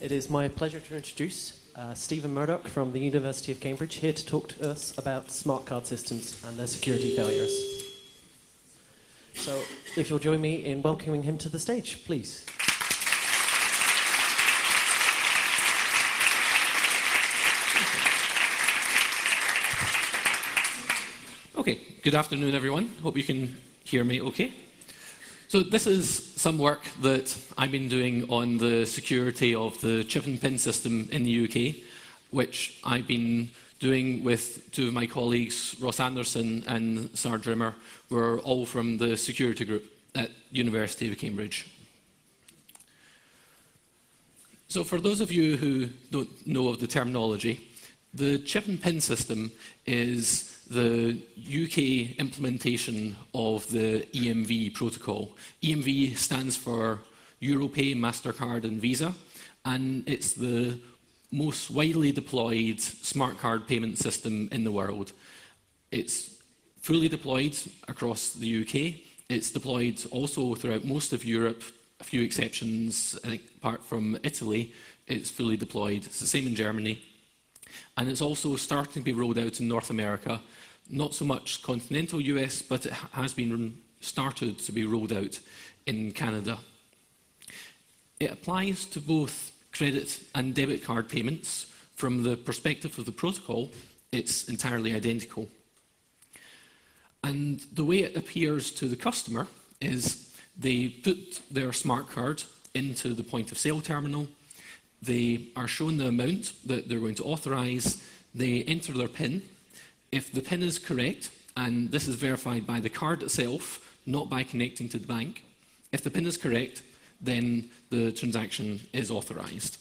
It is my pleasure to introduce uh, Stephen Murdoch from the University of Cambridge, here to talk to us about smart card systems and their security failures. So, if you'll join me in welcoming him to the stage, please. Okay, good afternoon, everyone. Hope you can hear me okay. So this is some work that I've been doing on the security of the chip and pin system in the UK, which I've been doing with two of my colleagues, Ross Anderson and Saar Drimer, who are all from the security group at University of Cambridge. So for those of you who don't know of the terminology, the chip and pin system is the UK implementation of the EMV protocol. EMV stands for Europay, MasterCard and Visa, and it's the most widely deployed smart card payment system in the world. It's fully deployed across the UK. It's deployed also throughout most of Europe, a few exceptions, apart from Italy, it's fully deployed. It's the same in Germany. And it's also starting to be rolled out in North America not so much continental US, but it has been started to be rolled out in Canada. It applies to both credit and debit card payments. From the perspective of the protocol, it's entirely identical. And the way it appears to the customer is they put their smart card into the point of sale terminal, they are shown the amount that they're going to authorize, they enter their PIN, if the PIN is correct, and this is verified by the card itself, not by connecting to the bank, if the PIN is correct, then the transaction is authorized.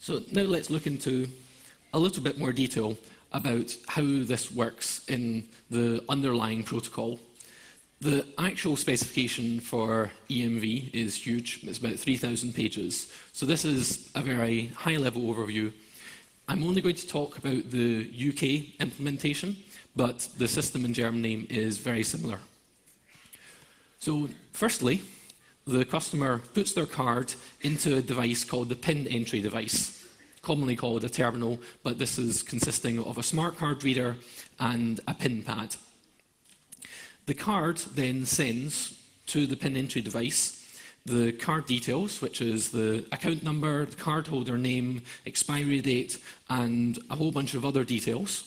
So now let's look into a little bit more detail about how this works in the underlying protocol. The actual specification for EMV is huge. It's about 3,000 pages. So this is a very high-level overview I'm only going to talk about the UK implementation, but the system in Germany is very similar. So firstly, the customer puts their card into a device called the PIN entry device, commonly called a terminal, but this is consisting of a smart card reader and a PIN pad. The card then sends to the PIN entry device the card details, which is the account number, the cardholder name, expiry date, and a whole bunch of other details.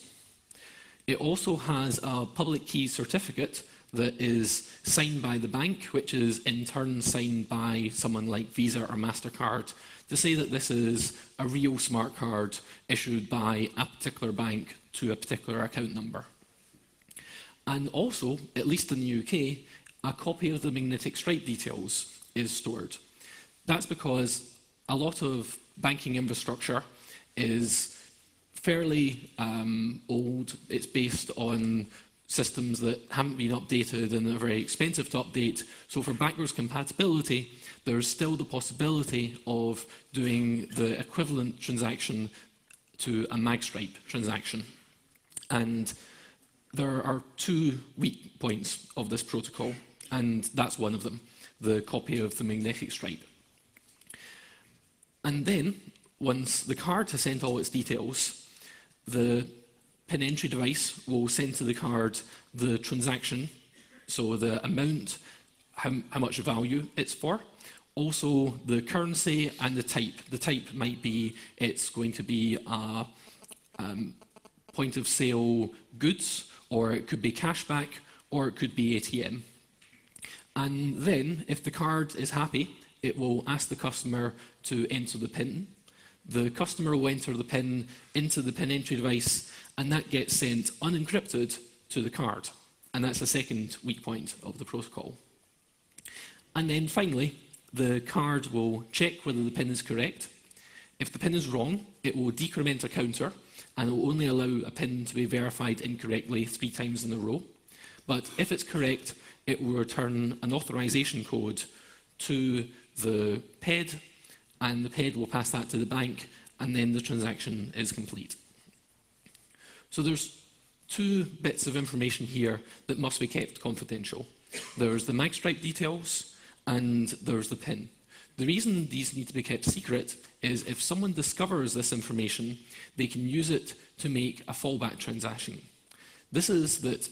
It also has a public key certificate that is signed by the bank, which is in turn signed by someone like Visa or MasterCard, to say that this is a real smart card issued by a particular bank to a particular account number. And also, at least in the UK, a copy of the magnetic stripe details is stored. That's because a lot of banking infrastructure is fairly um, old. It's based on systems that haven't been updated and are very expensive to update. So for backwards compatibility, there's still the possibility of doing the equivalent transaction to a magstripe transaction. And there are two weak points of this protocol, and that's one of them the copy of the magnetic stripe. And then, once the card has sent all its details, the PIN entry device will send to the card the transaction, so the amount, how, how much value it's for, also the currency and the type. The type might be it's going to be a um, point of sale goods, or it could be cashback, or it could be ATM. And then, if the card is happy, it will ask the customer to enter the PIN. The customer will enter the PIN into the PIN entry device, and that gets sent unencrypted to the card. And that's the second weak point of the protocol. And then finally, the card will check whether the PIN is correct. If the PIN is wrong, it will decrement a counter and it will only allow a PIN to be verified incorrectly three times in a row. But if it's correct, it will return an authorization code to the PED, and the PED will pass that to the bank, and then the transaction is complete. So there's two bits of information here that must be kept confidential. There's the magstripe details, and there's the PIN. The reason these need to be kept secret is if someone discovers this information, they can use it to make a fallback transaction. This is that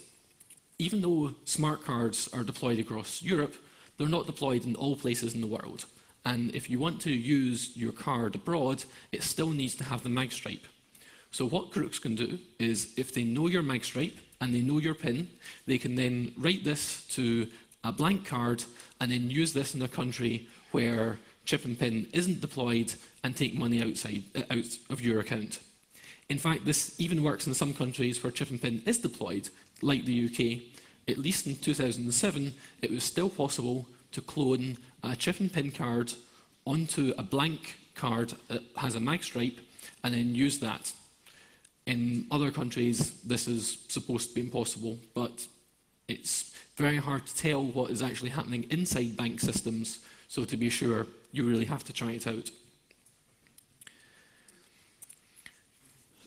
even though smart cards are deployed across Europe, they're not deployed in all places in the world. And if you want to use your card abroad, it still needs to have the magstripe. So what crooks can do is if they know your magstripe and they know your PIN, they can then write this to a blank card and then use this in a country where chip and PIN isn't deployed and take money outside, uh, out of your account. In fact, this even works in some countries where chip and PIN is deployed, like the UK. At least in 2007, it was still possible to clone a chip and PIN card onto a blank card that has a mag stripe and then use that. In other countries, this is supposed to be impossible, but it's very hard to tell what is actually happening inside bank systems, so to be sure, you really have to try it out.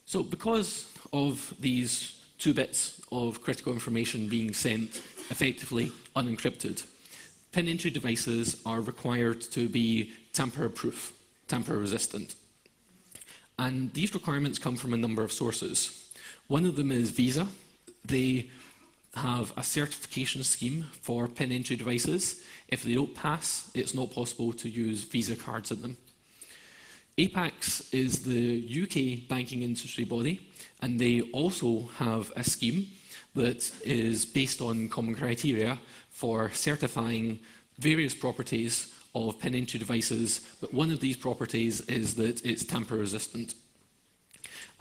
So because of these two bits of critical information being sent effectively unencrypted, PIN entry devices are required to be tamper-proof, tamper-resistant. And these requirements come from a number of sources. One of them is Visa. They have a certification scheme for PIN entry devices. If they don't pass, it's not possible to use Visa cards in them. APACS is the UK banking industry body, and they also have a scheme that is based on common criteria for certifying various properties of PIN entry devices, but one of these properties is that it's tamper resistant.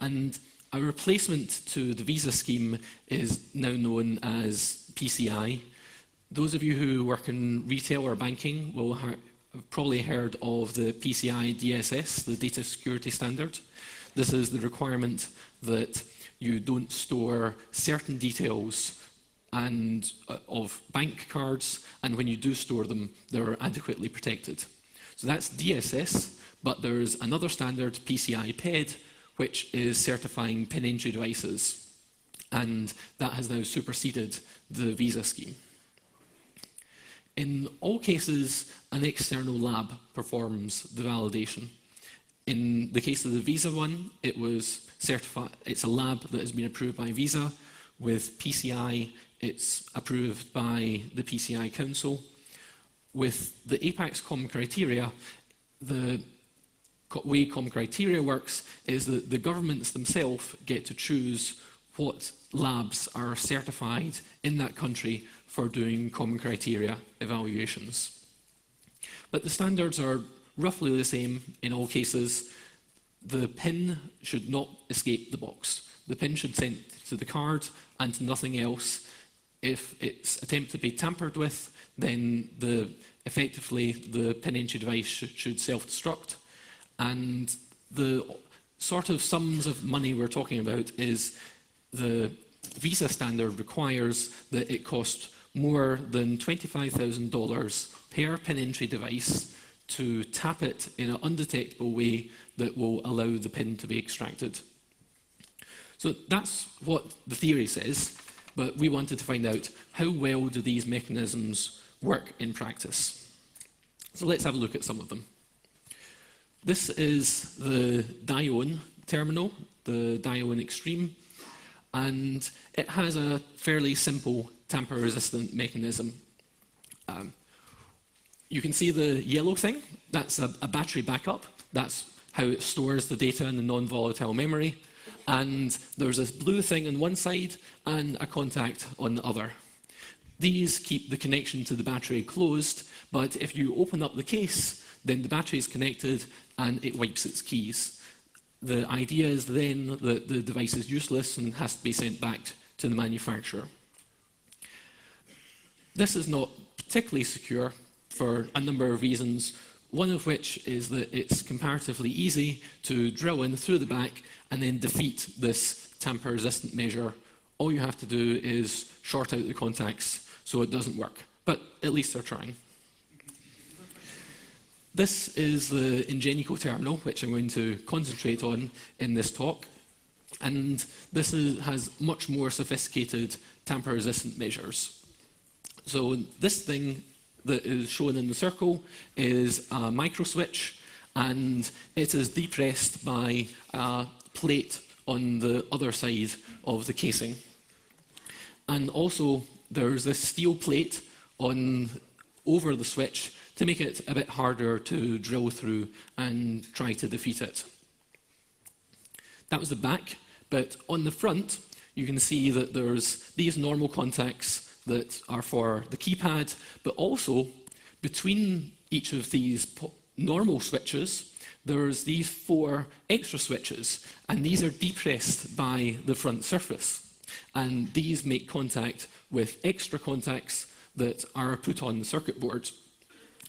And a replacement to the Visa scheme is now known as PCI. Those of you who work in retail or banking will have probably heard of the PCI DSS, the data security standard. This is the requirement that you don't store certain details and uh, of bank cards, and when you do store them, they're adequately protected. So that's DSS, but there's another standard, PCI PED, which is certifying PIN entry devices, and that has now superseded the Visa scheme. In all cases, an external lab performs the validation. In the case of the Visa one, it was certified, it's a lab that has been approved by Visa. With PCI, it's approved by the PCI Council. With the APACS common criteria, the way common criteria works is that the governments themselves get to choose what labs are certified in that country for doing common criteria evaluations. But the standards are roughly the same in all cases. The PIN should not escape the box. The PIN should send to the card and nothing else. If it's attempted to be tampered with, then the, effectively the PIN entry device sh should self-destruct. And the sort of sums of money we're talking about is the Visa standard requires that it cost more than $25,000 per PIN entry device to tap it in an undetectable way that will allow the PIN to be extracted. So that's what the theory says, but we wanted to find out how well do these mechanisms work in practice. So let's have a look at some of them. This is the Dione terminal, the Dione Xtreme, and it has a fairly simple tamper-resistant mechanism. Um, you can see the yellow thing, that's a, a battery backup. That's how it stores the data in the non-volatile memory. And there's this blue thing on one side and a contact on the other. These keep the connection to the battery closed, but if you open up the case, then the battery is connected and it wipes its keys. The idea is then that the device is useless and has to be sent back to the manufacturer. This is not particularly secure for a number of reasons, one of which is that it's comparatively easy to drill in through the back and then defeat this tamper-resistant measure. All you have to do is short out the contacts so it doesn't work. But at least they're trying. This is the Ingenico terminal, which I'm going to concentrate on in this talk. And this is, has much more sophisticated tamper-resistant measures. So this thing that is shown in the circle is a micro switch, and it is depressed by a plate on the other side of the casing. And also, there's this steel plate on over the switch to make it a bit harder to drill through and try to defeat it. That was the back, but on the front, you can see that there's these normal contacts that are for the keypad, but also between each of these normal switches, there's these four extra switches, and these are depressed by the front surface. And these make contact with extra contacts that are put on the circuit board.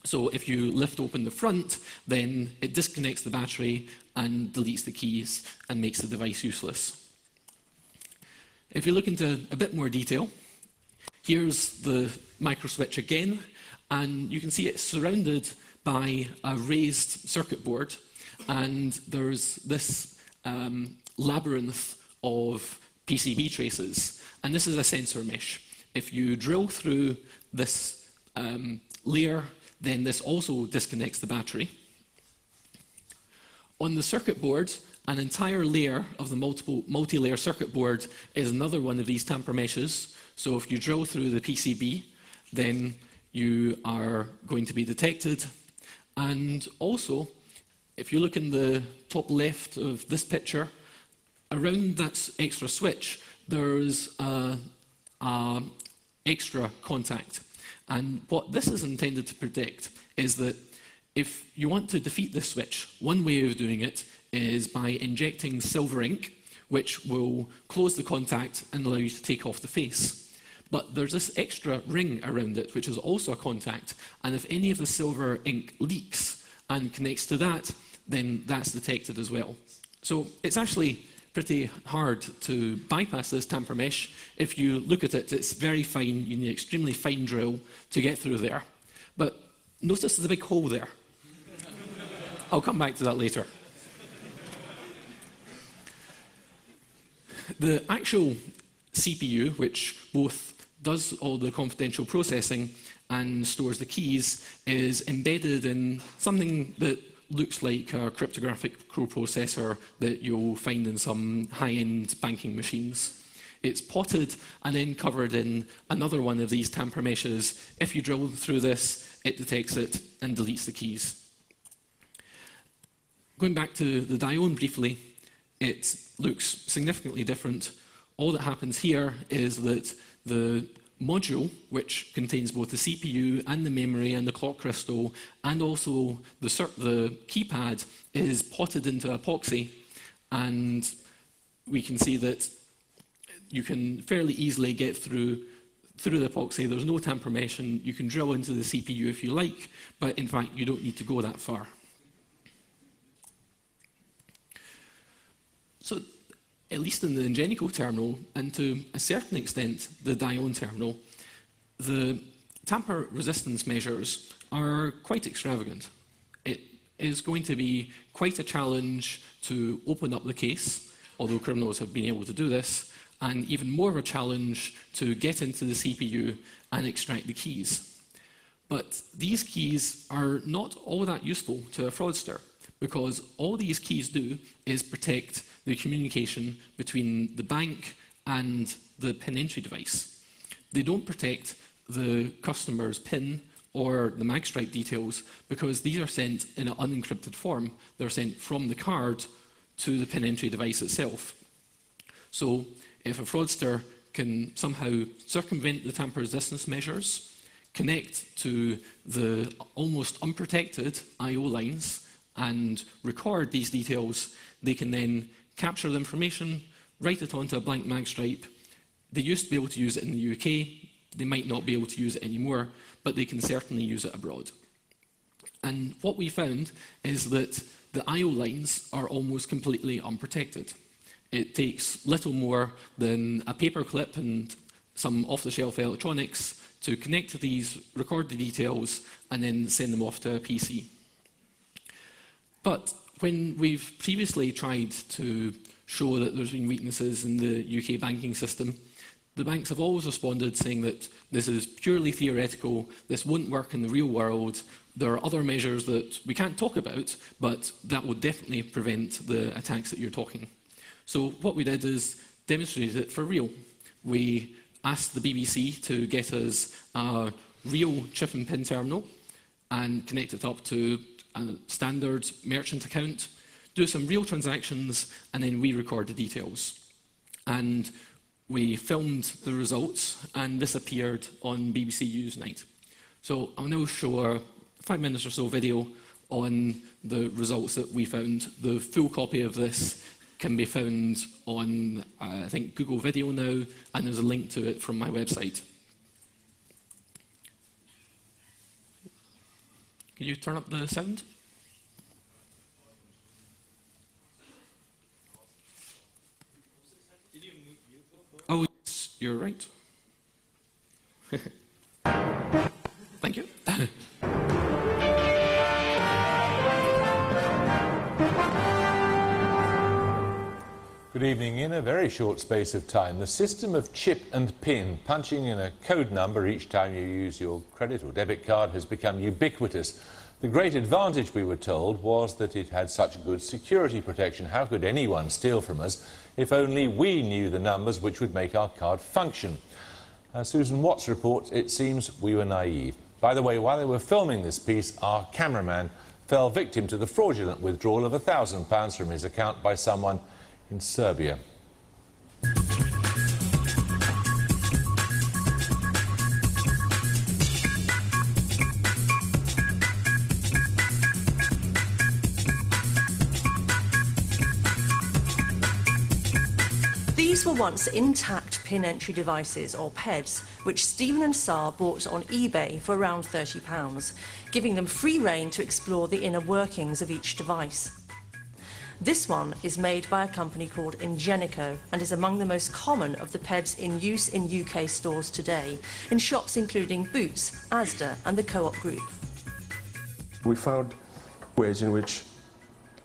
So if you lift open the front, then it disconnects the battery and deletes the keys and makes the device useless. If you look into a bit more detail, here's the microswitch again, and you can see it's surrounded by a raised circuit board, and there's this um, labyrinth of PCB traces, and this is a sensor mesh. If you drill through this um, layer, then this also disconnects the battery. On the circuit board, an entire layer of the multi-layer circuit board is another one of these tamper meshes. So if you drill through the PCB, then you are going to be detected. And also, if you look in the top left of this picture, around that extra switch, there's a, a extra contact. And what this is intended to predict is that if you want to defeat this switch, one way of doing it is by injecting silver ink, which will close the contact and allow you to take off the face. But there's this extra ring around it, which is also a contact, and if any of the silver ink leaks and connects to that, then that's detected as well. So it's actually pretty hard to bypass this tamper mesh. If you look at it, it's very fine. You need an extremely fine drill to get through there. But notice there's a big hole there. I'll come back to that later. The actual CPU, which both does all the confidential processing and stores the keys, is embedded in something that looks like a cryptographic coprocessor that you'll find in some high-end banking machines. It's potted and then covered in another one of these tamper meshes. If you drill through this, it detects it and deletes the keys. Going back to the Dione briefly, it looks significantly different. All that happens here is that the module, which contains both the CPU and the memory and the clock crystal, and also the, the keypad, is potted into epoxy. And we can see that you can fairly easily get through through the epoxy. There's no tamper mesh, and you can drill into the CPU if you like, but in fact, you don't need to go that far. So at least in the Ingenico terminal, and to a certain extent the Dione terminal, the tamper resistance measures are quite extravagant. It is going to be quite a challenge to open up the case, although criminals have been able to do this, and even more of a challenge to get into the CPU and extract the keys. But these keys are not all that useful to a fraudster because all these keys do is protect the communication between the bank and the PIN entry device. They don't protect the customer's PIN or the magstripe details because these are sent in an unencrypted form. They're sent from the card to the PIN entry device itself. So if a fraudster can somehow circumvent the tamper resistance measures, connect to the almost unprotected I.O. lines and record these details, they can then capture the information, write it onto a blank magstripe. They used to be able to use it in the UK. They might not be able to use it anymore, but they can certainly use it abroad. And what we found is that the I.O. lines are almost completely unprotected. It takes little more than a paperclip and some off-the-shelf electronics to connect to these, record the details, and then send them off to a PC. But when we've previously tried to show that there's been weaknesses in the UK banking system, The banks have always responded saying that this is purely theoretical, this won't work in the real world, there are other measures that we can't talk about, but that would definitely prevent the attacks that you're talking. So what we did is demonstrated it for real. We asked the BBC to get us a real chip and pin terminal and connect it up to a standard merchant account, do some real transactions, and then we record the details. And we filmed the results, and this appeared on BBC Newsnight. So I'll now show a five minutes or so video on the results that we found. The full copy of this can be found on, uh, I think, Google Video now, and there's a link to it from my website. Can you turn up the sound? Oh, yes, you're right. Thank you. Good evening. In a very short space of time, the system of chip and pin, punching in a code number each time you use your credit or debit card, has become ubiquitous. The great advantage, we were told, was that it had such good security protection. How could anyone steal from us if only we knew the numbers which would make our card function? As Susan Watts reports, it seems we were naive. By the way, while they were filming this piece, our cameraman fell victim to the fraudulent withdrawal of £1,000 from his account by someone in Serbia. These were once intact pin entry devices, or PEDs, which Stephen and Saar bought on eBay for around £30, giving them free rein to explore the inner workings of each device. This one is made by a company called Ingenico and is among the most common of the PEDs in use in UK stores today, in shops including Boots, Asda and the Co-op Group. We found ways in which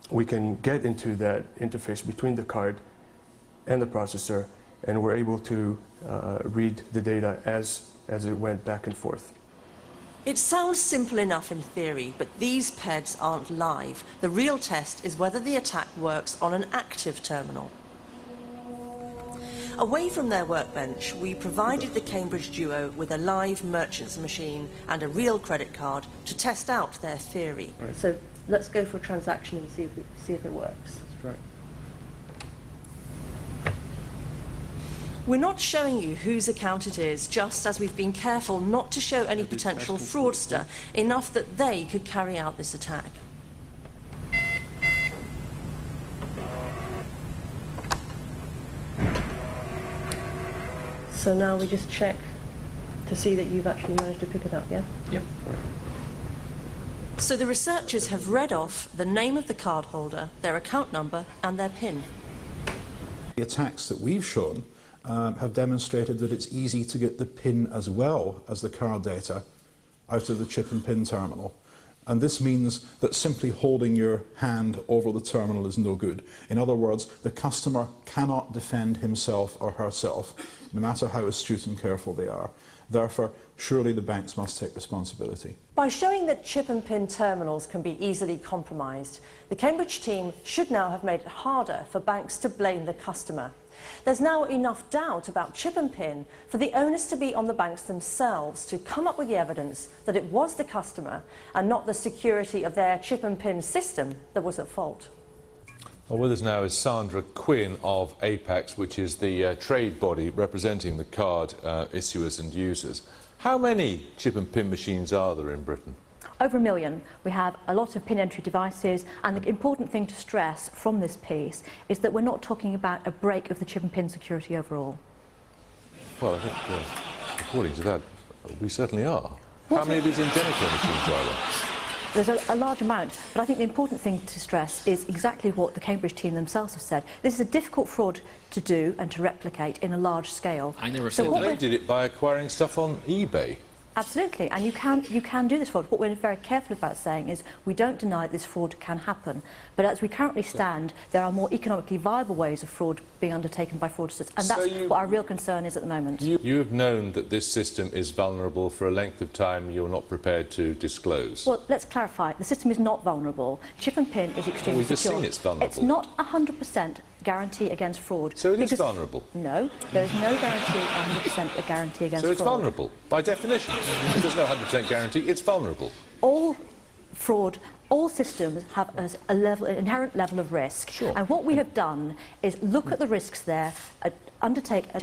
we can get into that interface between the card and the processor, and we're able to uh, read the data as, as it went back and forth. It sounds simple enough in theory, but these PEDs aren't live. The real test is whether the attack works on an active terminal. Away from their workbench, we provided the Cambridge duo with a live merchant's machine and a real credit card to test out their theory. So let's go for a transaction and see if, we, see if it works. That's Right. We're not showing you whose account it is, just as we've been careful not to show any potential fraudster enough that they could carry out this attack. So now we just check to see that you've actually managed to pick it up, yeah? Yep. So the researchers have read off the name of the cardholder, their account number, and their PIN. The attacks that we've shown um, have demonstrated that it's easy to get the PIN as well as the card data out of the chip and PIN terminal. And this means that simply holding your hand over the terminal is no good. In other words, the customer cannot defend himself or herself, no matter how astute and careful they are. Therefore, surely the banks must take responsibility. By showing that chip and pin terminals can be easily compromised, the Cambridge team should now have made it harder for banks to blame the customer. There's now enough doubt about chip and pin for the onus to be on the banks themselves to come up with the evidence that it was the customer and not the security of their chip and pin system that was at fault. Well, with us now is Sandra Quinn of APACS, which is the uh, trade body representing the card uh, issuers and users. How many chip and pin machines are there in Britain? Over a million. We have a lot of pin entry devices, and the important thing to stress from this piece is that we're not talking about a break of the chip and pin security overall. Well, I think, uh, according to that, we certainly are. How many of these Ingenico machines are there? There's a, a large amount, but I think the important thing to stress is exactly what the Cambridge team themselves have said. This is a difficult fraud to do and to replicate in a large scale. I never So said that. They did it by acquiring stuff on eBay. Absolutely, and you can, you can do this fraud. What we're very careful about saying is we don't deny that this fraud can happen, but as we currently stand, there are more economically viable ways of fraud being undertaken by fraudsters, and So that's you- what our real concern is at the moment. You, you have known that this system is vulnerable for a length of time you're not prepared to disclose. Well, let's clarify. The system is not vulnerable. Chip and pin is extremely we've just seen it's vulnerable. It's not 100% guarantee against fraud. so it is vulnerable. No, there is no guarantee, 100% a guarantee against fraud. So it's fraud. vulnerable, by definition. There's no 100% guarantee, it's vulnerable. all fraud, all systems have a, a level, an inherent level of risk. Sure. And what we have done is look at the risks there, uh, undertake a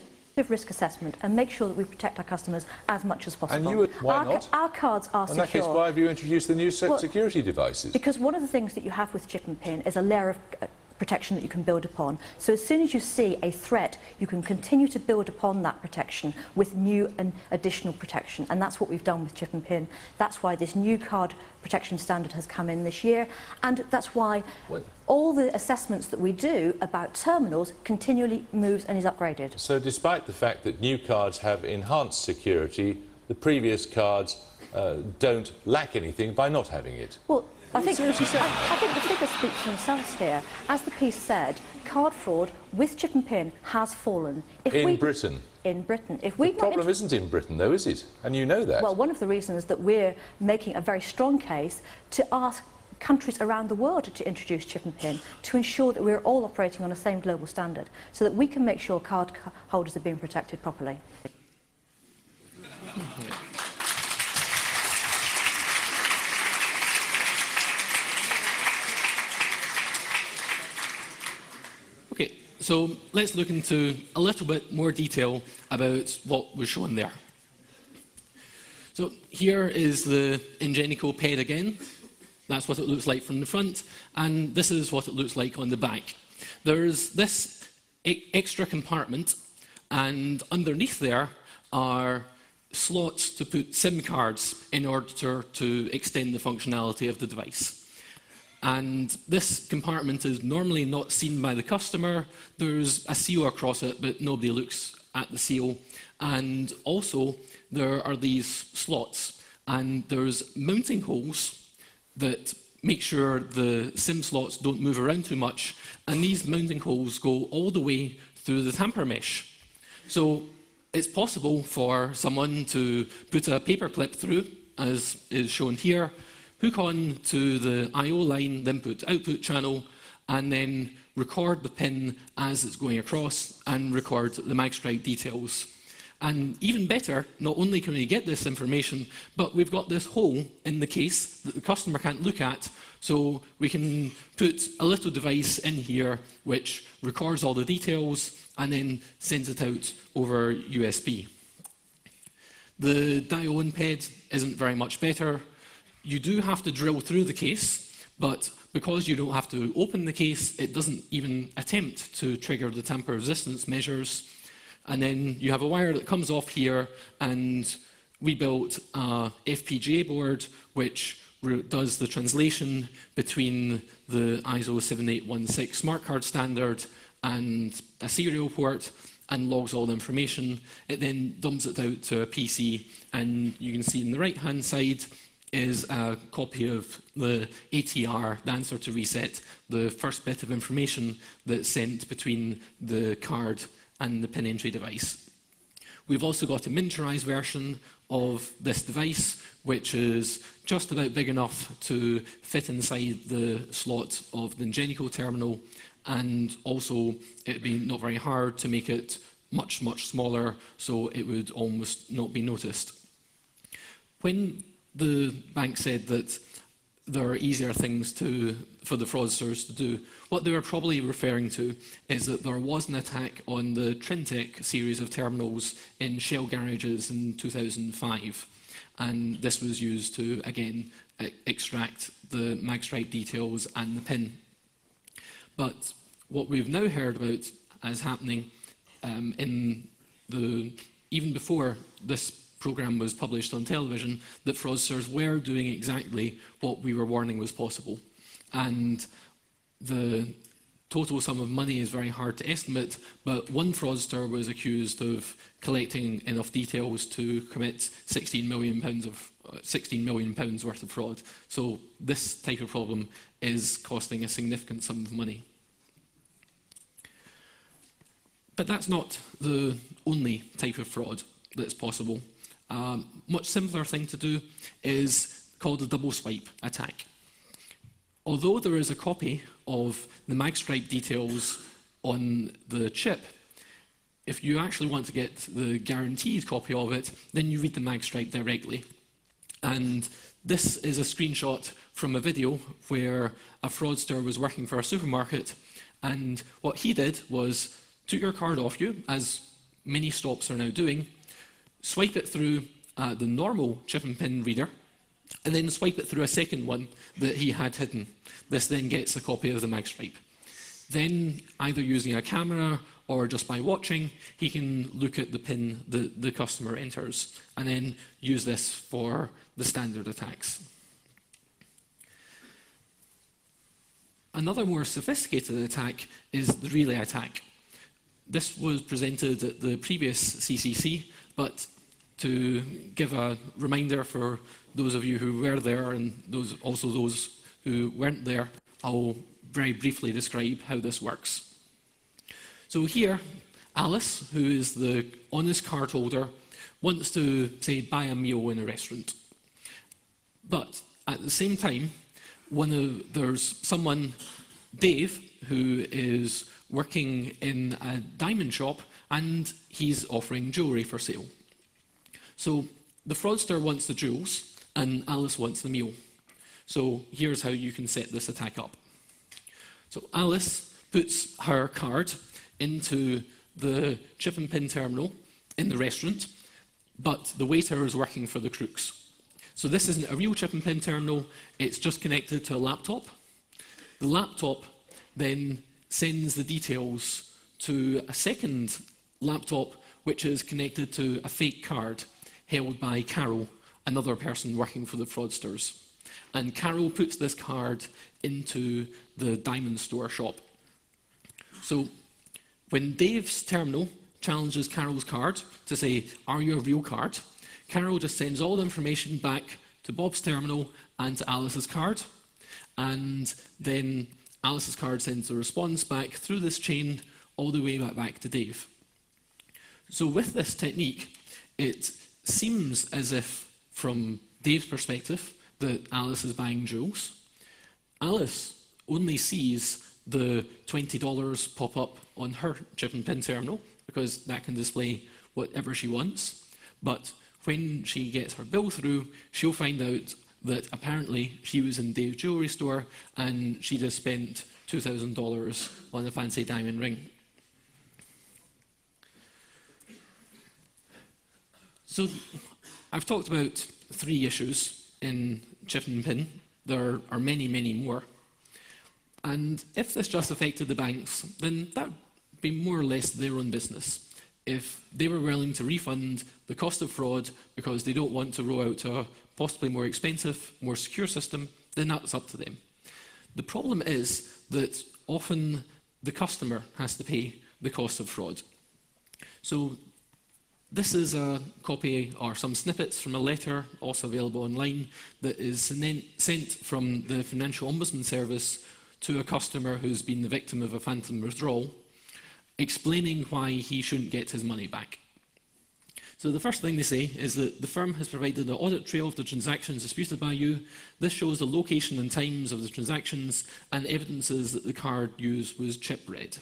risk assessment and make sure that we protect our customers as much as possible. And you would- why our, not? Our cards are In that case, secure. why have you introduced the new se- Well, security devices? Because one of the things that you have with chip and pin is a layer of uh, protection that you can build upon. So as soon as you see a threat, you can continue to build upon that protection with new and additional protection. And that's what we've done with chip and pin. That's why this new card protection standard has come in this year. And that's why What- all the assessments that we do about terminals continually moves and is upgraded. So despite the fact that new cards have enhanced security, the previous cards uh, don't lack anything by not having it. Well, I think, I, I think the figures speak for themselves here. As the piece said, card fraud with chip and pin has fallen. If In we, Britain. In Britain. If The we'd not problem isn't in Britain, though, is it? And you know that. Well, one of the reasons that we're making a very strong case to ask countries around the world to introduce chip and pin to ensure that we're all operating on the same global standard so that we can make sure card holders are being protected properly. Okay, so let's look into a little bit more detail about what was shown there. So here is the Ingenico ped again. That's what it looks like from the front, and this is what it looks like on the back. There's this extra compartment, and underneath there are slots to put SIM cards in order to extend the functionality of the device. And this compartment is normally not seen by the customer. There's a seal across it, but nobody looks at the seal. And also, there are these slots, and there's mounting holes that make sure the SIM slots don't move around too much. And these mounting holes go all the way through the tamper mesh. So it's possible for someone to put a paper clip through, as is shown here, hook on to the I.O. line, the input-output channel, and then record the pin as it's going across and record the magstripe details. And even better, not only can we get this information, but we've got this hole in the case that the customer can't look at, so we can put a little device in here which records all the details and then sends it out over USB. The Dione PED isn't very much better. You do have to drill through the case, but because you don't have to open the case, it doesn't even attempt to trigger the tamper resistance measures. And then you have a wire that comes off here, and we built a FPGA board which does the translation between the ISO 7816 smart card standard and a serial port and logs all the information. It then dumps it out to a PC, and you can see on the right-hand side is a copy of the ATR, the answer to reset, the first bit of information that's sent between the card and the pin entry device. We've also got a miniaturized version of this device, which is just about big enough to fit inside the slot of the Ingenico terminal, and also it'd be not very hard to make it much, much smaller, so it would almost not be noticed. When the bank said that there are easier things to, for the fraudsters to do, what they were probably referring to is that there was an attack on the Trintech series of terminals in Shell garages in 2005. And this was used to, again, extract the magstripe details and the pin. But what we've now heard about as happening um, in the even before this program was published on television, that fraudsters were doing exactly what we were warning was possible. And the total sum of money is very hard to estimate, but one fraudster was accused of collecting enough details to commit 16 million pounds of uh, 16 million pounds worth of fraud. So this type of problem is costing a significant sum of money. But that's not the only type of fraud that's possible. A much simpler thing to do is called a double swipe attack. Although there is a copy of the magstripe details on the chip, if you actually want to get the guaranteed copy of it, then you read the magstripe directly. And this is a screenshot from a video where a fraudster was working for a supermarket, and what he did was took your card off you, as many stops are now doing, swipe it through uh, the normal chip and pin reader, and then swipe it through a second one that he had hidden. This then gets a copy of the magstripe. Then, either using a camera or just by watching, he can look at the pin that the customer enters and then use this for the standard attacks. Another more sophisticated attack is the relay attack. This was presented at the previous CCC, but to give a reminder for those of you who were there and those, also those who weren't there, I'll very briefly describe how this works. So here, Alice, who is the honest card holder, wants to, say, buy a meal in a restaurant. But at the same time, of, there's someone, Dave, who is working in a diamond shop and he's offering jewellery for sale. So the fraudster wants the jewels and Alice wants the meal. So here's how you can set this attack up. So Alice puts her card into the chip and pin terminal in the restaurant, but the waiter is working for the crooks. So this isn't a real chip and pin terminal, it's just connected to a laptop. The laptop then sends the details to a second laptop which is connected to a fake card held by Carol, another person working for the fraudsters. And Carol puts this card into the diamond store shop. So when Dave's terminal challenges Carol's card to say, Are you a real card? Carol just sends all the information back to Bob's terminal and to Alice's card. And then Alice's card sends a response back through this chain all the way back, back to Dave. So with this technique, it seems as if, from Dave's perspective, that Alice is buying jewels. Alice only sees the $20 pop up on her chip and pin terminal because that can display whatever she wants. But when she gets her bill through, she'll find out that apparently she was in Dave's jewelry store and she just spent $2,000 on a fancy diamond ring. So I've talked about three issues in and pin. There are many, many more. And if this just affected the banks, then that would be more or less their own business. If they were willing to refund the cost of fraud because they don't want to roll out a possibly more expensive, more secure system, then that's up to them. The problem is that often the customer has to pay the cost of fraud. So this is a copy or some snippets from a letter, also available online, that is sent from the Financial Ombudsman Service to a customer who's been the victim of a phantom withdrawal, explaining why he shouldn't get his money back. So the first thing they say is that the firm has provided an audit trail of the transactions disputed by you. This shows the location and times of the transactions and evidences that the card used was chip read.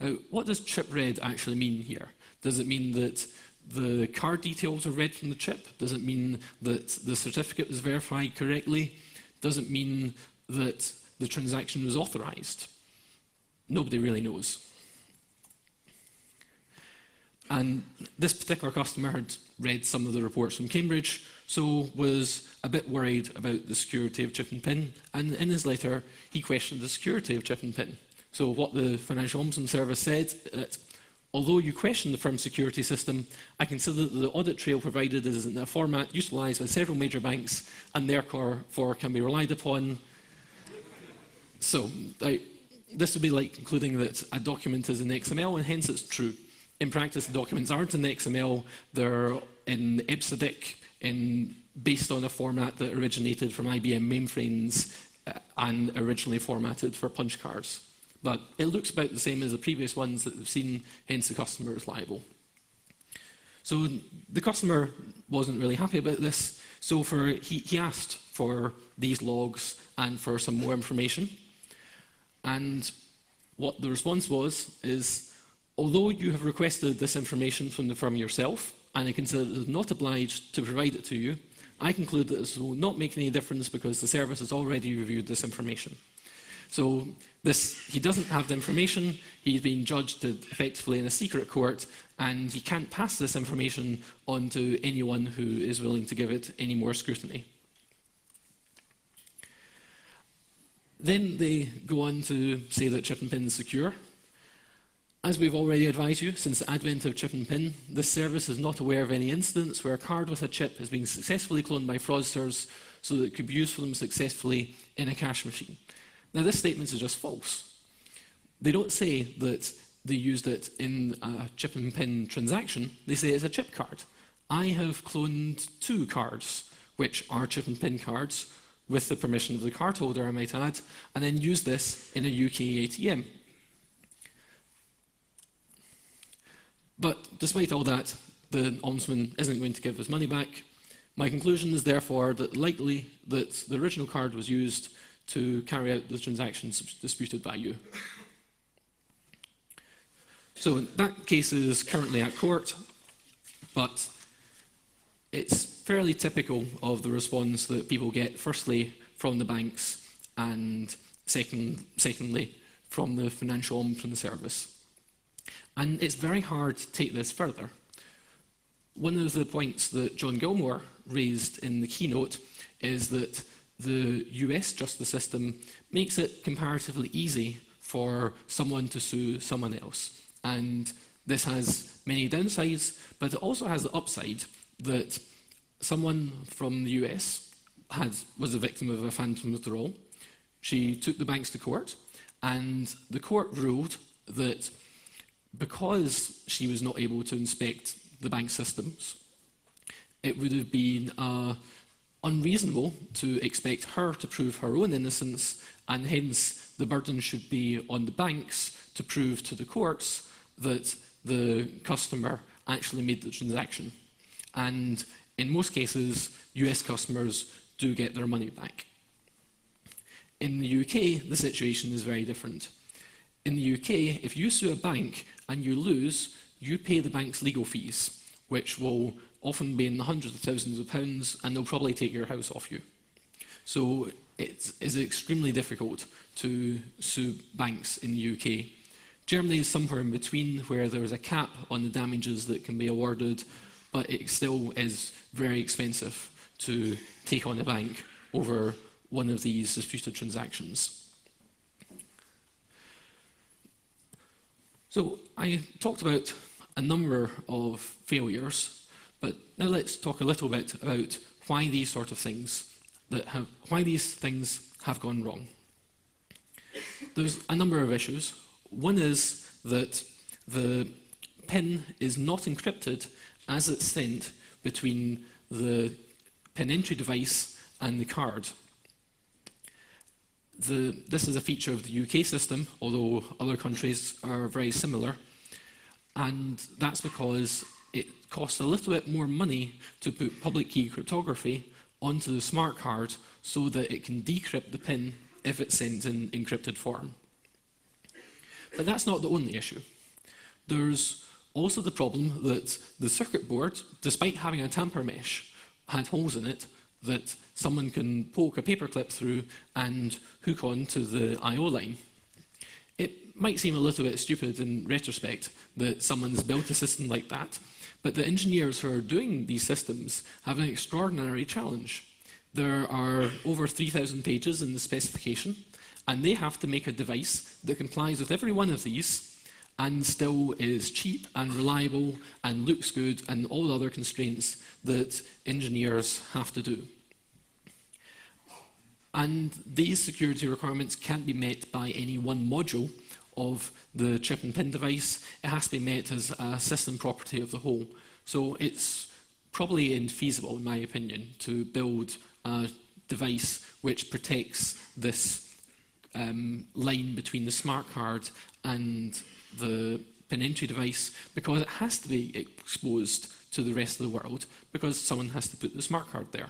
Now, what does chip read actually mean here? Does it mean that the card details are read from the chip? Does it mean that the certificate was verified correctly? Does it mean that the transaction was authorized? Nobody really knows. And this particular customer had read some of the reports from Cambridge, so was a bit worried about the security of chip and pin. And in his letter, he questioned the security of chip and pin. So what the Financial Ombudsman Service said, that although you question the firm's security system, I consider that the audit trail provided is in a format utilised by several major banks and therefore can be relied upon. So I, this would be like concluding that a document is in XML and hence it's true. In practice, the documents aren't in XML, they're in EBCDIC, in, based on a format that originated from IBM mainframes uh, and originally formatted for punch cards. But it looks about the same as the previous ones that we've seen, hence the customer is liable. So the customer wasn't really happy about this, so for, he, he asked for these logs and for some more information. And what the response was is, although you have requested this information from the firm yourself, and I consider it not obliged to provide it to you, I conclude that this will not make any difference because the service has already reviewed this information. So this, he doesn't have the information, he's being judged effectively in a secret court, and he can't pass this information on to anyone who is willing to give it any more scrutiny. Then they go on to say that chip and pin is secure. As we've already advised you, since the advent of chip and pin, this service is not aware of any incidents where a card with a chip has been successfully cloned by fraudsters so that it could be used for them successfully in a cash machine. Now, this statement is just false. They don't say that they used it in a chip and pin transaction, they say it's a chip card. I have cloned two cards, which are chip and pin cards, with the permission of the cardholder, I might add, and then use this in a UK ATM. But despite all that, the Ombudsman isn't going to give his money back. My conclusion is therefore that likely that the original card was used to carry out the transactions disputed by you. So that case is currently at court, but it's fairly typical of the response that people get, firstly, from the banks, and second, secondly, from the Financial Ombudsman Service. And it's very hard to take this further. One of the points that John Gilmore raised in the keynote is that the US justice system makes it comparatively easy for someone to sue someone else. And this has many downsides, but it also has the upside that someone from the US was a victim of a phantom withdrawal. She took the banks to court, and the court ruled that because she was not able to inspect the bank systems, it would have been uh, unreasonable to expect her to prove her own innocence, and hence the burden should be on the banks to prove to the courts that the customer actually made the transaction. And in most cases, US customers do get their money back. In the UK, the situation is very different. In the UK, if you sue a bank and you lose, you pay the bank's legal fees, which will often be in the hundreds of thousands of pounds, and they'll probably take your house off you. So it is extremely difficult to sue banks in the UK. Germany is somewhere in between, where there is a cap on the damages that can be awarded, but it still is very expensive to take on a bank over one of these disputed transactions. So I talked about a number of failures, but now let's talk a little bit about why these sort of things that have, why these things have gone wrong. There's a number of issues. One is that the PIN is not encrypted as it's sent between the PIN entry device and the card. The, this is a feature of the UK system, although other countries are very similar. And that's because costs a little bit more money to put public key cryptography onto the smart card so that it can decrypt the PIN if it's sent in encrypted form. But that's not the only issue. There's also the problem that the circuit board, despite having a tamper mesh, had holes in it that someone can poke a paperclip through and hook onto the I.O. line. It might seem a little bit stupid in retrospect that someone's built a system like that, but the engineers who are doing these systems have an extraordinary challenge. There are over 3,000 pages in the specification, and they have to make a device that complies with every one of these and still is cheap and reliable and looks good and all the other constraints that engineers have to do. And these security requirements can't be met by any one module of the chip and pin device. It has to be met as a system property of the whole. So it's probably infeasible, in my opinion, to build a device which protects this um, line between the smart card and the pin entry device because it has to be exposed to the rest of the world because someone has to put the smart card there.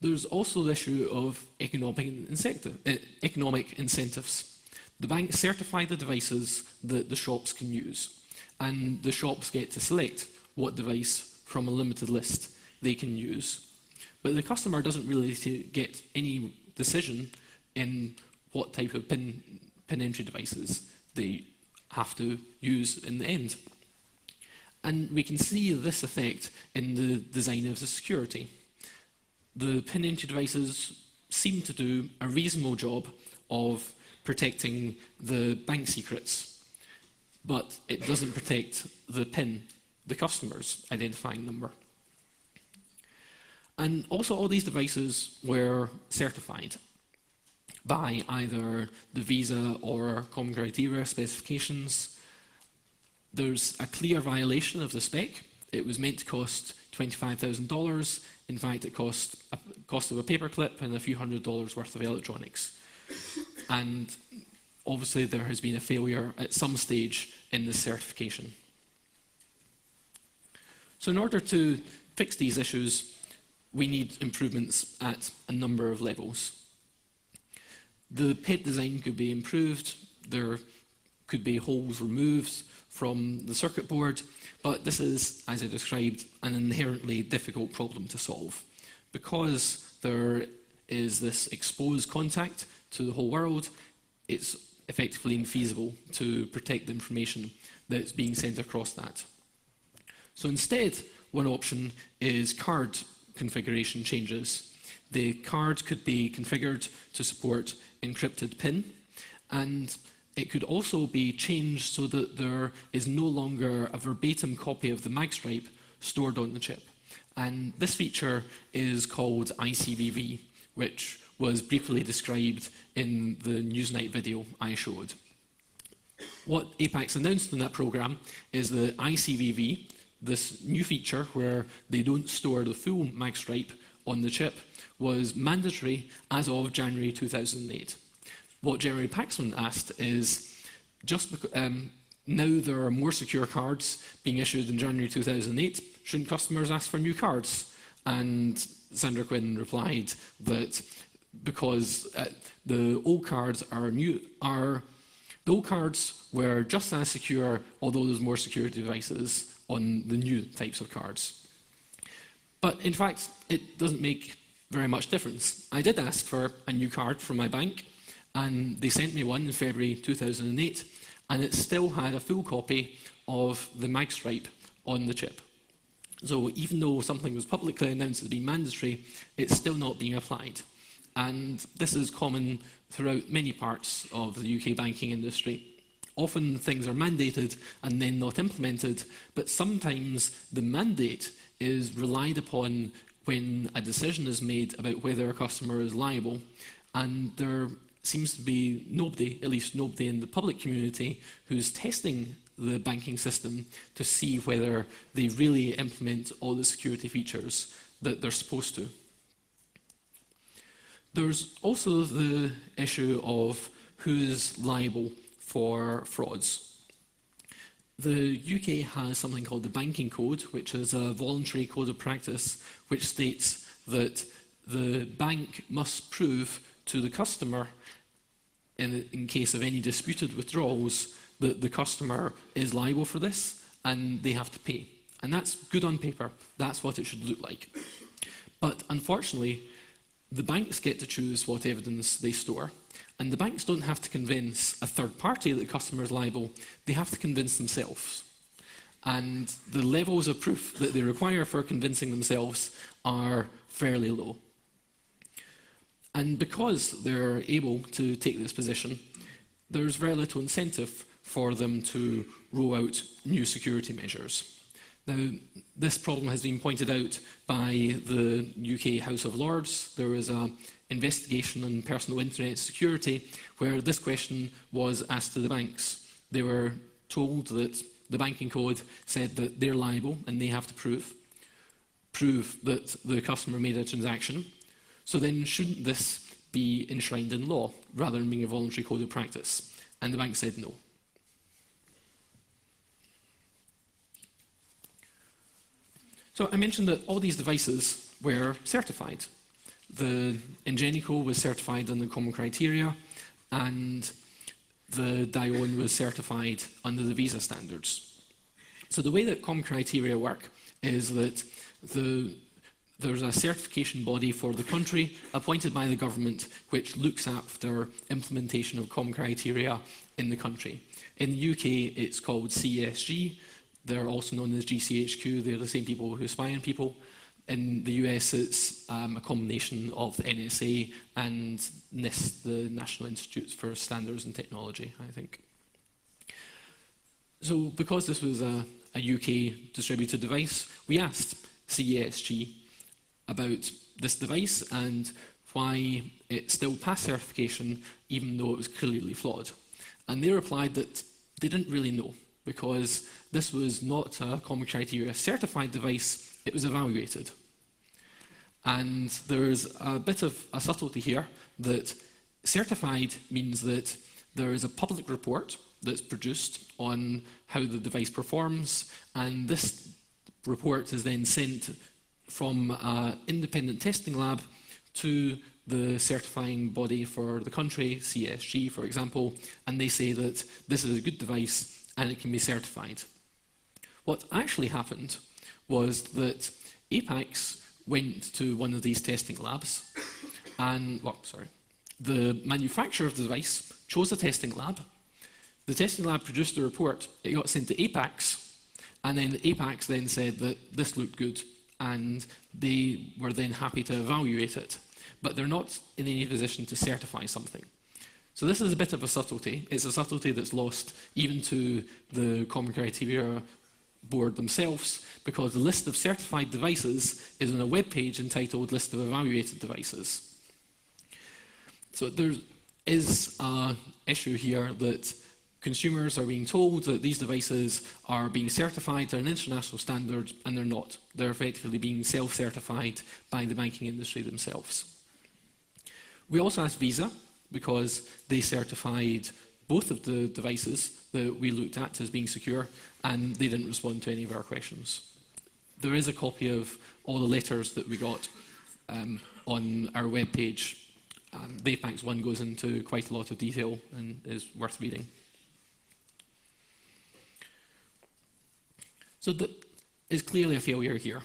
There's also the issue of economic, incentive, eh, economic incentives. The banks certify the devices that the shops can use, and the shops get to select what device from a limited list they can use. But the customer doesn't really get any decision in what type of pin, pin entry devices they have to use in the end. And we can see this effect in the design of the security. The pin entry devices seem to do a reasonable job of protecting the bank secrets, but it doesn't protect the PIN, the customer's identifying number. And also all these devices were certified by either the Visa or Common Criteria specifications. There's a clear violation of the spec. It was meant to cost $25,000. In fact, it cost a cost of a paperclip and a few hundred dollars worth of electronics. And obviously there has been a failure at some stage in this certification. So in order to fix these issues, we need improvements at a number of levels. The PED design could be improved, there could be holes removed from the circuit board, but this is, as I described, an inherently difficult problem to solve. Because there is this exposed contact to the whole world, it's effectively infeasible to protect the information that's being sent across that. So instead, one option is card configuration changes. The card could be configured to support encrypted PIN, and it could also be changed so that there is no longer a verbatim copy of the magstripe stored on the chip. And this feature is called ICVV, which was briefly described in the Newsnight video I showed. What APACS announced in that program is the ICVV, this new feature where they don't store the full magstripe on the chip, was mandatory as of January 2008. What Jeremy Paxman asked is, just um, now there are more secure cards being issued in January 2008, shouldn't customers ask for new cards? And Sandra Quinn replied that because uh, the old cards are new are the old cards were just as secure, although there's more security devices on the new types of cards. But in fact, it doesn't make very much difference. I did ask for a new card from my bank, and they sent me one in February 2008, and it still had a full copy of the magstripe on the chip. So even though something was publicly announced as being mandatory, it's still not being applied. And this is common throughout many parts of the UK banking industry. Often things are mandated and then not implemented, but sometimes the mandate is relied upon when a decision is made about whether a customer is liable, and there seems to be nobody, at least nobody in the public community, who's testing the banking system to see whether they really implement all the security features that they're supposed to. There's also the issue of who's liable for frauds. The UK has something called the Banking Code, which is a voluntary code of practice which states that the bank must prove to the customer, in, in case of any disputed withdrawals, that the customer is liable for this and they have to pay. And that's good on paper. That's what it should look like. But unfortunately, the banks get to choose what evidence they store. And the banks don't have to convince a third party that the customer is liable, they have to convince themselves. And the levels of proof that they require for convincing themselves are fairly low. And because they're able to take this position, there's very little incentive for them to roll out new security measures. Now, this problem has been pointed out by the UK House of Lords. There was an investigation on personal internet security where this question was asked to the banks. They were told that the banking code said that they're liable and they have to prove prove that the customer made a transaction. So then shouldn't this be enshrined in law rather than being a voluntary code of practice? And the bank said no. So I mentioned that all these devices were certified. The Ingenico was certified under common criteria, and the Dione was certified under the Visa standards. So the way that common criteria work is that the, there's a certification body for the country appointed by the government which looks after implementation of common criteria in the country. In the UK, it's called CESG, they're also known as GCHQ. They're the same people who spy on people. In the US, it's um, a combination of the NSA and NIST, the National Institutes for Standards and Technology, I think. So because this was a, a UK distributed device, we asked CESG about this device and why it still passed certification even though it was clearly flawed. And they replied that they didn't really know because this was not a common criteria certified device, it was evaluated. And there's a bit of a subtlety here that certified means that there is a public report that's produced on how the device performs, and this report is then sent from an independent testing lab to the certifying body for the country, CSG for example, and they say that this is a good device and it can be certified. What actually happened was that APACS went to one of these testing labs and, well, sorry, the manufacturer of the device chose a testing lab. The testing lab produced a report, it got sent to APACS, and then APACS then said that this looked good, and they were then happy to evaluate it. But they're not in any position to certify something. So this is a bit of a subtlety. It's a subtlety that's lost even to the common criteria board themselves because the list of certified devices is on a web page entitled List of Evaluated Devices. So there is an issue here that consumers are being told that these devices are being certified to an international standard and they're not. They're effectively being self-certified by the banking industry themselves. We also asked Visa because they certified both of the devices that we looked at as being secure, and they didn't respond to any of our questions. There is a copy of all the letters that we got um, on our webpage. Um, the one goes into quite a lot of detail and is worth reading. So there is clearly a failure here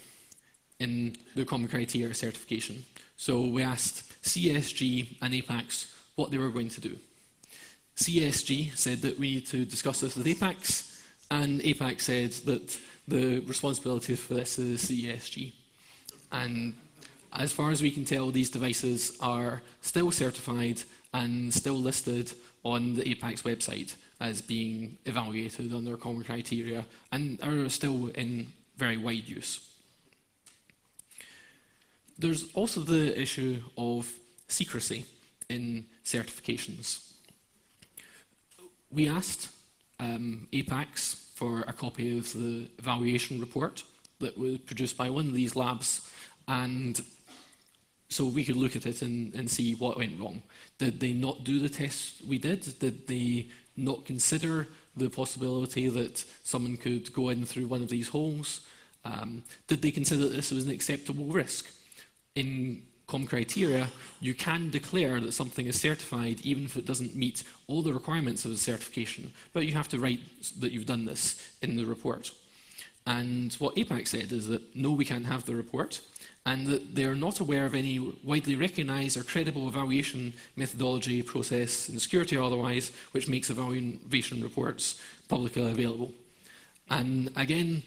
in the common criteria certification. So we asked CSG and APACS what they were going to do. CSG said that we need to discuss this with APACS, and APACS said that the responsibility for this is CESG. And as far as we can tell, these devices are still certified and still listed on the APACS website as being evaluated under common criteria and are still in very wide use. There's also the issue of secrecy in certifications. We asked um, APACS for a copy of the evaluation report that was produced by one of these labs, and so we could look at it and, and see what went wrong. Did they not do the tests we did? Did they not consider the possibility that someone could go in through one of these holes? Um, did they consider that this was an acceptable risk? In common criteria, you can declare that something is certified even if it doesn't meet all the requirements of the certification, but you have to write that you've done this in the report. And what APACS said is that no, we can't have the report, and that they're not aware of any widely recognised or credible evaluation methodology, process, and security or otherwise, which makes evaluation reports publicly available. And again,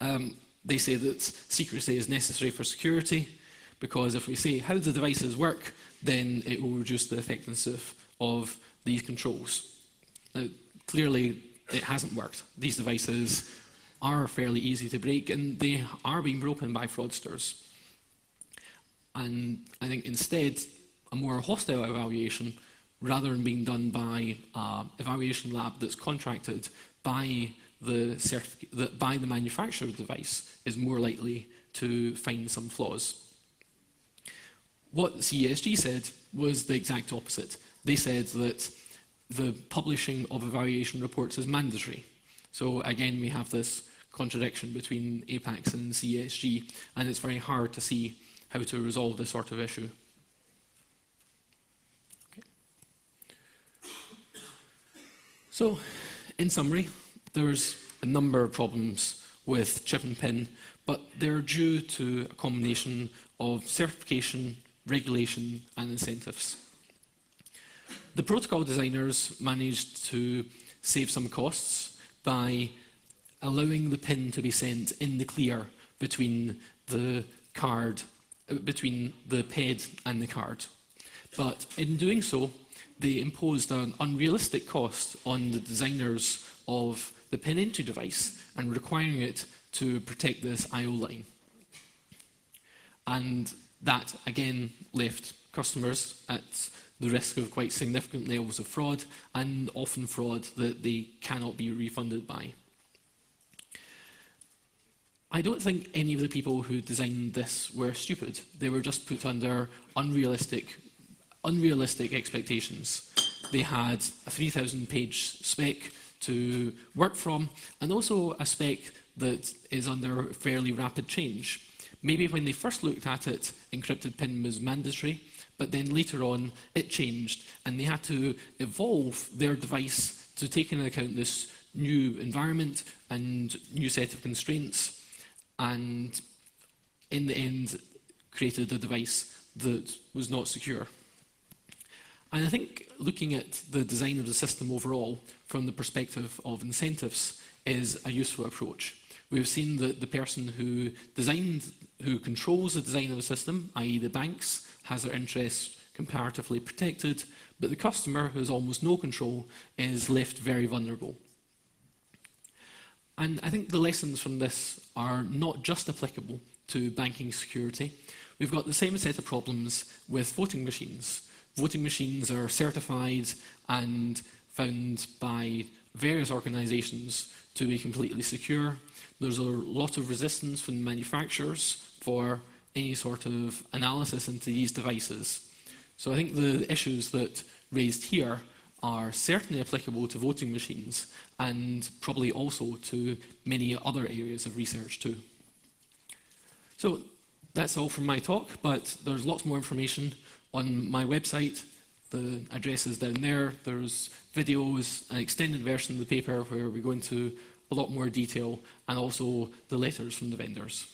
um, they say that secrecy is necessary for security, because if we say how the devices work, then it will reduce the effectiveness of, these controls. Now, clearly, it hasn't worked. These devices are fairly easy to break and they are being broken by fraudsters. And I think instead, a more hostile evaluation, rather than being done by an evaluation lab that's contracted by the, certific- by the manufacturer of the device, is more likely to find some flaws. What CESG said was the exact opposite. They said that the publishing of evaluation reports is mandatory. So again, we have this contradiction between APACS and CESG, and it's very hard to see how to resolve this sort of issue. Okay. So, in summary, there's a number of problems with chip and pin, but they're due to a combination of certification, regulation, and incentives. The protocol designers managed to save some costs by allowing the pin to be sent in the clear between the card, uh, between the PED and the card. But in doing so, they imposed an unrealistic cost on the designers of the pin entry device and requiring it to protect this I.O. line. And that again left customers at the risk of quite significant levels of fraud and often fraud that they cannot be refunded by. I don't think any of the people who designed this were stupid. They were just put under unrealistic, unrealistic expectations. They had a 3,000 page spec to work from and also a spec that is under fairly rapid change. Maybe when they first looked at it, encrypted PIN was mandatory, but then later on it changed and they had to evolve their device to take into account this new environment and new set of constraints and in the end created a device that was not secure. And I think looking at the design of the system overall from the perspective of incentives is a useful approach. We've seen that the person who designed, who controls the design of the system, i.e. the banks, has their interests comparatively protected, but the customer, who has almost no control, is left very vulnerable. And I think the lessons from this are not just applicable to banking security. We've got the same set of problems with voting machines. Voting machines are certified and found by various organisations to be completely secure. There's a lot of resistance from manufacturers for any sort of analysis into these devices. So I think the issues that raised here are certainly applicable to voting machines and probably also to many other areas of research too. So that's all from my talk, but there's lots more information on my website. The address is down there. There's videos, an extended version of the paper where we go into a lot more detail and also the letters from the vendors.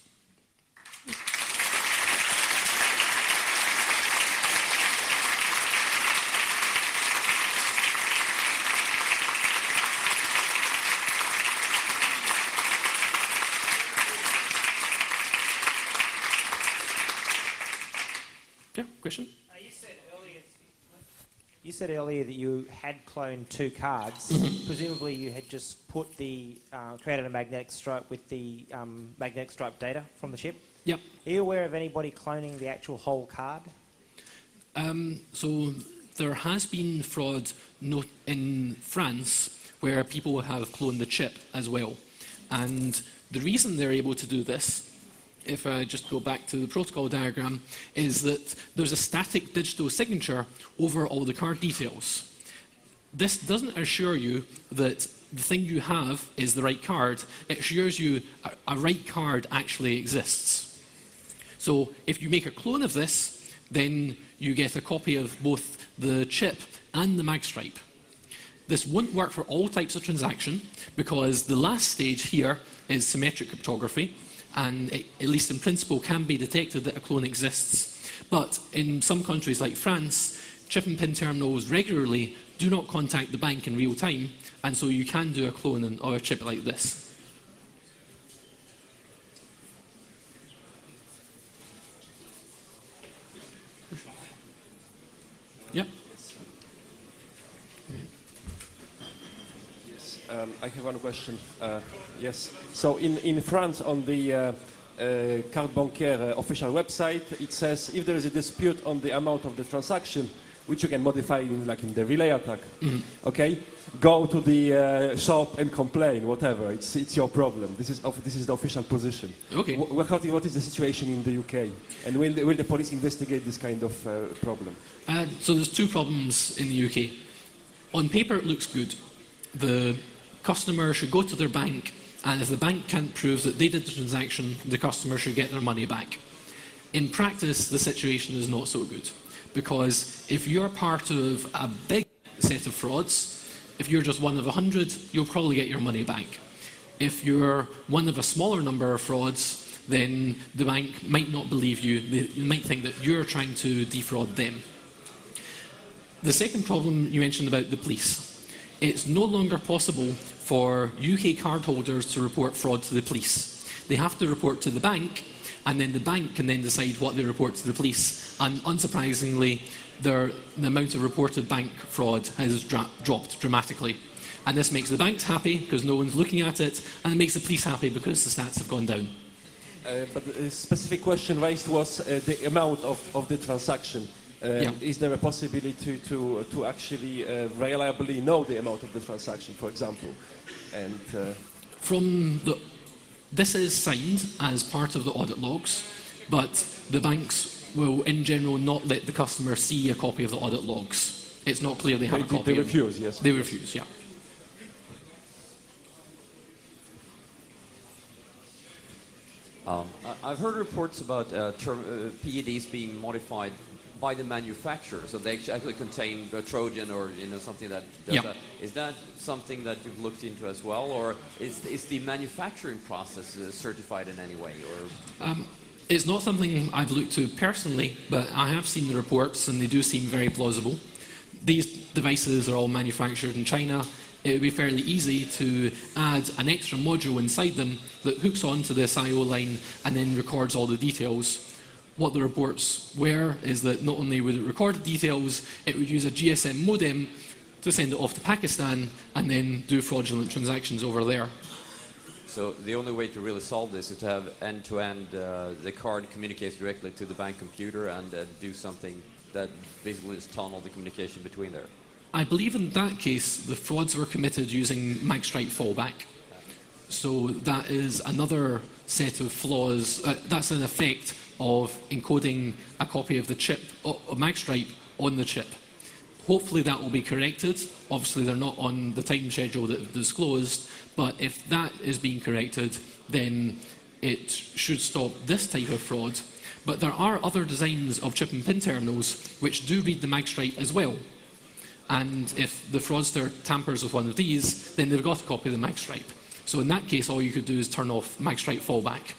Yeah, question? Uh, you said earlier. You said earlier that you had cloned two cards. Presumably, you had just put the uh, created a magnetic stripe with the um, magnetic stripe data from the chip. Yep. Are you aware of anybody cloning the actual whole card? Um, so there has been fraud no- in France where people have cloned the chip as well. And the reason they're able to do this, if I just go back to the protocol diagram, is that there's a static digital signature over all the card details. This doesn't assure you that the thing you have is the right card. It assures you a, a right card actually exists. So if you make a clone of this, then you get a copy of both the chip and the magstripe. This won't work for all types of transaction because the last stage here is symmetric cryptography, and it, at least in principle can be detected that a clone exists. But in some countries like France, chip and pin terminals regularly do not contact the bank in real time, and so you can do a clone or a chip like this. Um, I have one question. Uh, yes. So in, in France, on the uh, uh, carte bancaire uh, official website, it says if there is a dispute on the amount of the transaction, which you can modify in like in the relay attack, okay, go to the uh, shop and complain, whatever. It's, it's your problem. This is, of, this is the official position. Okay. Wh- what, what is the situation in the UK? And will the, will the police investigate this kind of uh, problem? Uh, so there's two problems in the UK. On paper, it looks good. The customer should go to their bank, and if the bank can't prove that they did the transaction, the customer should get their money back. In practice, the situation is not so good because if you're part of a big set of frauds, if you're just one of a hundred, you'll probably get your money back. If you're one of a smaller number of frauds, then the bank might not believe you. They might think that you're trying to defraud them. The second problem you mentioned about the police. It's no longer possible for UK cardholders to report fraud to the police. They have to report to the bank, and then the bank can then decide what they report to the police. And unsurprisingly, their, the amount of reported bank fraud has dra- dropped dramatically. And this makes the banks happy because no one's looking at it, and it makes the police happy because the stats have gone down. Uh, but the specific question raised was uh, the amount of, of the transaction. Um, Yeah. Is there a possibility to, to actually uh, reliably know the amount of the transaction, for example? And uh, From the, this is signed as part of the audit logs, but the banks will, in general, not let the customer see a copy of the audit logs. It's not clear they have they, a copy. they refuse, yes. They refuse, yeah. Um, I- I've heard reports about uh, term, uh, PEDs being modified by the manufacturer, so they actually contain a Trojan or you know something that does Yeah. that. Is that something that you've looked into as well, or is, is the manufacturing process uh, certified in any way? Or Um, it's not something I've looked to personally, but I have seen the reports and they do seem very plausible. These devices are all manufactured in China. It would be fairly easy to add an extra module inside them that hooks onto this I/O line and then records all the details. What the reports were is that not only would it record the details, it would use a GSM modem to send it off to Pakistan and then do fraudulent transactions over there. so the only way to really solve this is to have end-to-end uh, the card communicates directly to the bank computer and uh, do something that basically just tunnel the communication between there. I believe in that case, the frauds were committed using magstripe fallback. So that is another set of flaws. Uh, that's an effect of encoding a copy of the chip, of magstripe, on the chip. Hopefully that will be corrected. Obviously they're not on the time schedule that disclosed, but if that is being corrected, then it should stop this type of fraud. But there are other designs of chip and pin terminals which do read the magstripe as well. And if the fraudster tampers with one of these, then they've got a copy of the magstripe. So in that case, all you could do is turn off magstripe fallback.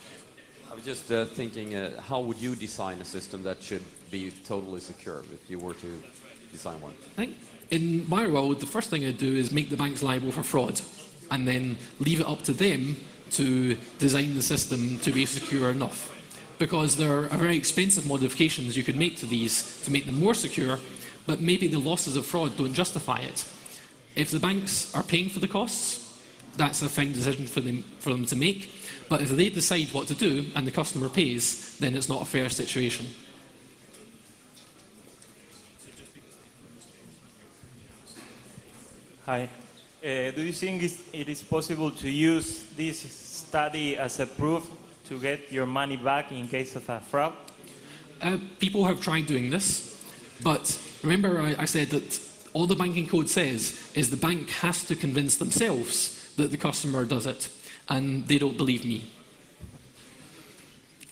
Just uh, thinking, uh, how would you design a system that should be totally secure if you were to design one? I think in my world, the first thing I'd do is make the banks liable for fraud and then leave it up to them to design the system to be secure enough. Because there are very expensive modifications you could make to these to make them more secure, but maybe the losses of fraud don't justify it. If the banks are paying for the costs, that's a fine decision for them, for them to make. But if they decide what to do and the customer pays, then it's not a fair situation. Hi. Uh, do you think it's- possible to use this study as a proof to get your money back in case of a fraud? Uh, people have tried doing this, but remember I, I said that all the banking code says is the bank has to convince themselves that the customer does it, and they don't believe me.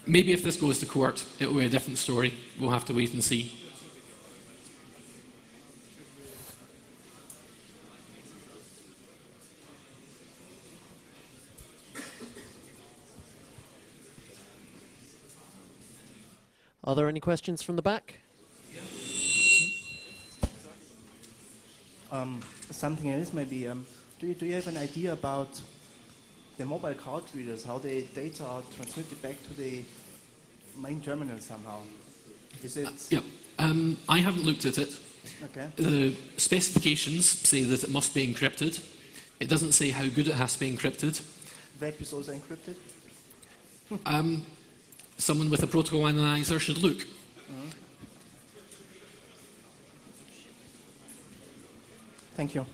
Maybe if this goes to court, it will be a different story. We'll have to wait and see. Are there any questions from the back? Um, something else maybe. Um, do, you, do you have an idea about the mobile card readers, how the data are transmitted back to the main terminal somehow? Is it Yeah, um, I haven't looked at it. okay? The specifications say that it must be encrypted. It doesn't say how good it has to be encrypted. Web is also encrypted? Um, someone with a protocol analyzer should look. Mhm. Thank you.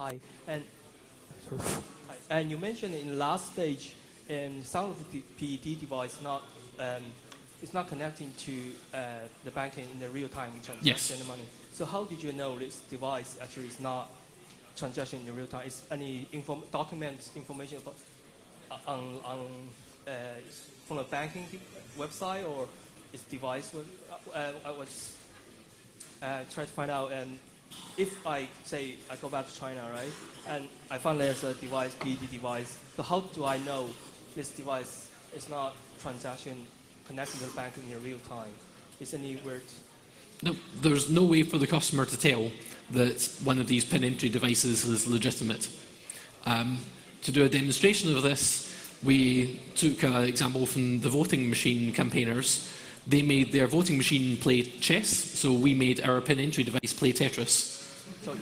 Hi, and hi, and you mentioned in last stage, um, some of the PED device not um, it's not connecting to uh, the banking in the real time transaction Yes. the money. So how did you know this device actually is not transaction in real time? Is any inform- documents information about, uh, on on uh, from a banking website or is device? Uh, I was uh, trying to find out and if I say I go back to China, right, and I find there's a device, PED device, so how do I know this device is not transaction connecting to the bank in real time? Is any weird? No, there's no way for the customer to tell that one of these pin entry devices is legitimate. Um, to do a demonstration of this, we took an example from the voting machine campaigners. They made their voting machine play chess, so we made our pin entry device play Tetris. So,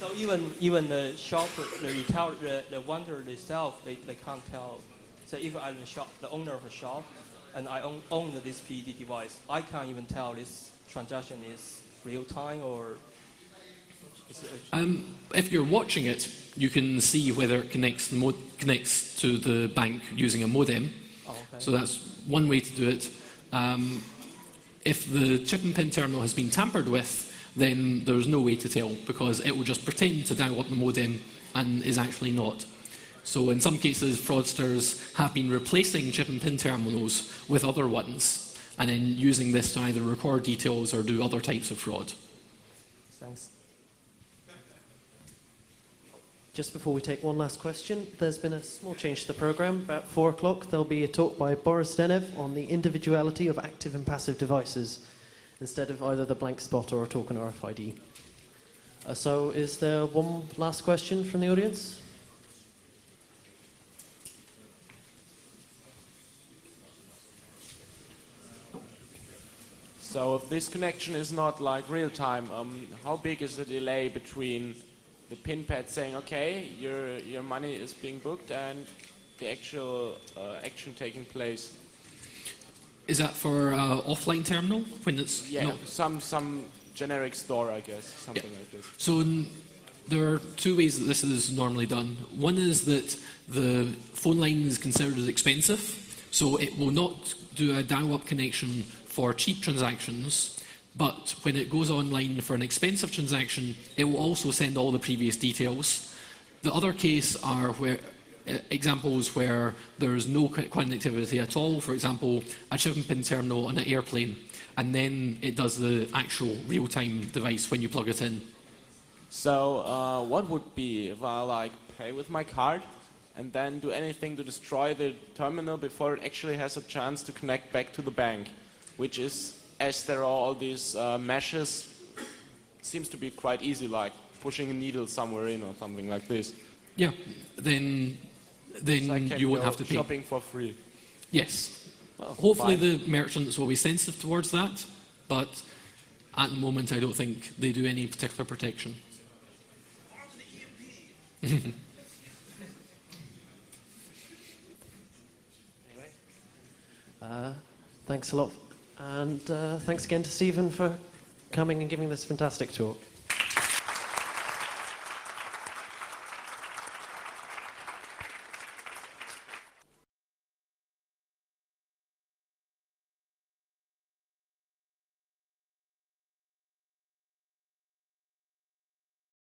so even even the shop, the retail, the, the vendor themselves, they, they can't tell. So if I'm the shop, the owner of a shop, and I own, own this PED device, I can't even tell this transaction is real time or. Um, if you're watching it, you can see whether it connects, mo- connects to the bank using a modem. So that's one way to do it. Um, if the chip and pin terminal has been tampered with, then there's no way to tell because it will just pretend to dial up the modem and is actually not. So in some cases, fraudsters have been replacing chip and pin terminals with other ones and then using this to either record details or do other types of fraud. Thanks. Just before we take one last question, there's been a small change to the programme. About four o'clock, there'll be a talk by Boris Denev on the individuality of active and passive devices, instead of either the blank spot or a token RFID. Uh, so, is there one last question from the audience? So if this connection is not like real time, um, how big is the delay between the pin pad saying, okay, your, your money is being booked and the actual uh, action taking place? Is that for uh, offline terminal when it's Yeah, not some, some generic store, I guess, something like this. So there are two ways that this is normally done. One is that the phone line is considered as expensive, so it will not do a dial-up connection for cheap transactions, but when it goes online for an expensive transaction, it will also send all the previous details. The other case are where uh, examples where there's no connectivity at all, for example, a chip and pin terminal on an airplane, and then it does the actual real-time device when you plug it in. So uh, what would be if I like pay with my card and then do anything to destroy the terminal before it actually has a chance to connect back to the bank, which is, as there are all these uh, meshes, seems to be quite easy, like pushing a needle somewhere in or something like this. Yeah, then then So you won't have to pay. shopping for free. Yes. Well, Hopefully fine. the merchants will be sensitive towards that, but at the moment I don't think they do any particular protection. Uh, thanks a lot. And uh, thanks again to Steven for coming and giving this fantastic talk.